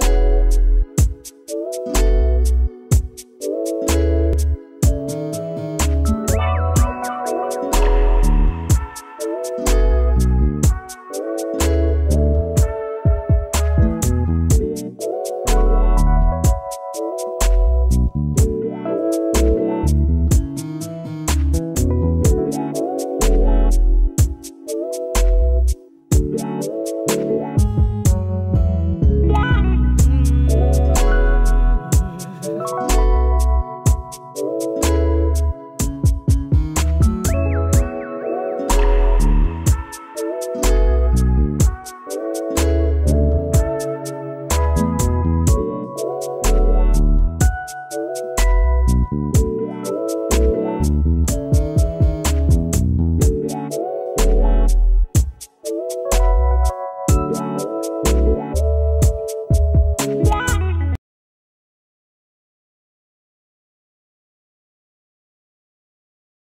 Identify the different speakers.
Speaker 1: you